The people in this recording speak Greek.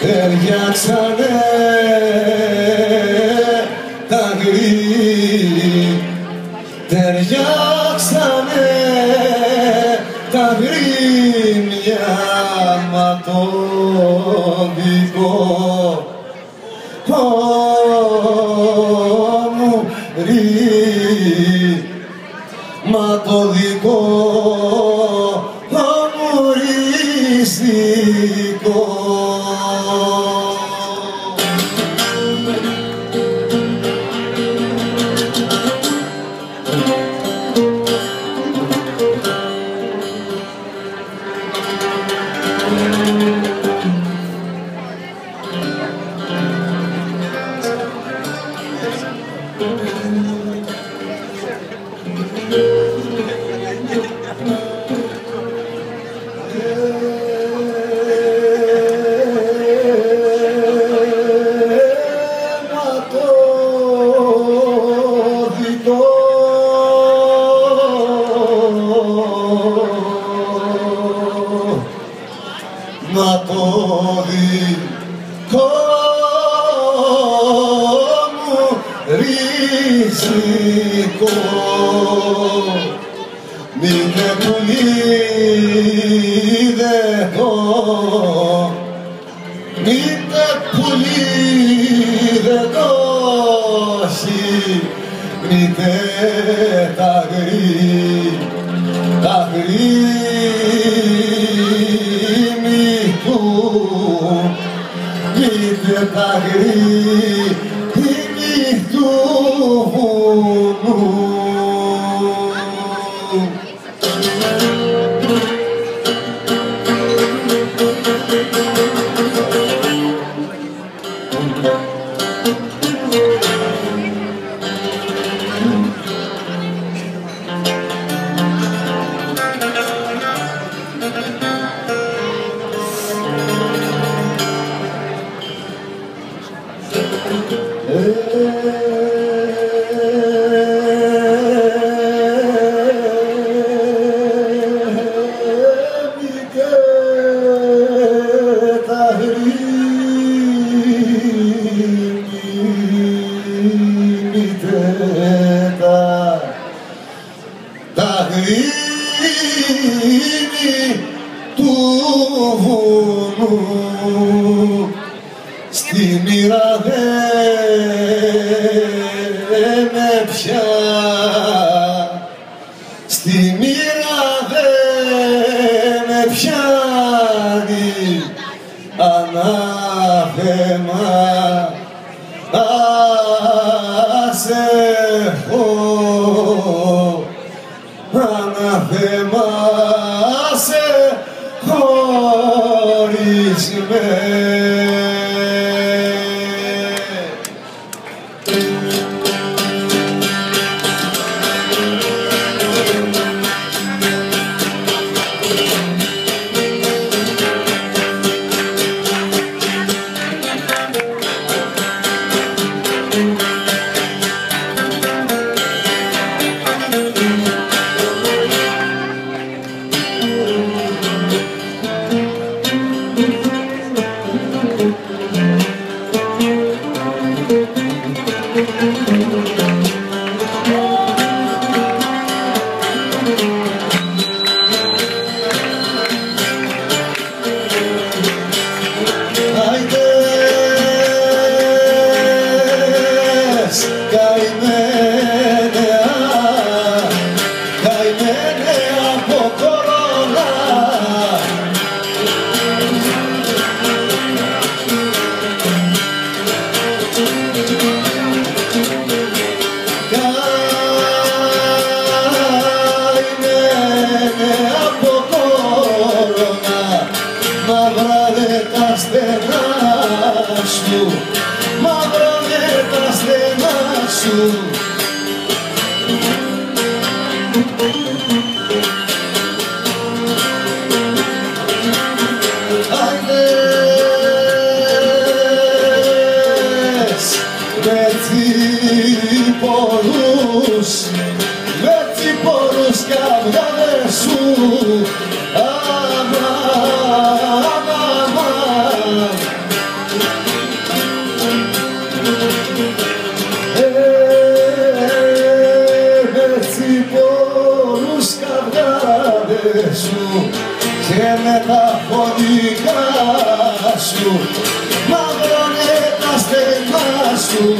Ταιριάξανε τα γρή Ταιριάξανε τα γκρίνια μα το δικό μου ρί. Μα το δικό Μα το δικό ριζικό μην με πουλίδετο Μήτε πουλίδετο μήτε τα γρή τα γρήμη του. Μήτε τα γρήμη Τα γρήμη του βουνού. Στη μοίρα δεν με πια. Στη μοίρα δεν με πιάνει ανάθεμα Amen. καημένε, καημένε από κορώνα. Καημένε από κορώνα, μαυρά δε τα σου σου. Άινες με τσίπορους με τσίπορους καυγάδες σου με τα φωνικά σου μαύρωνε τα στενά σου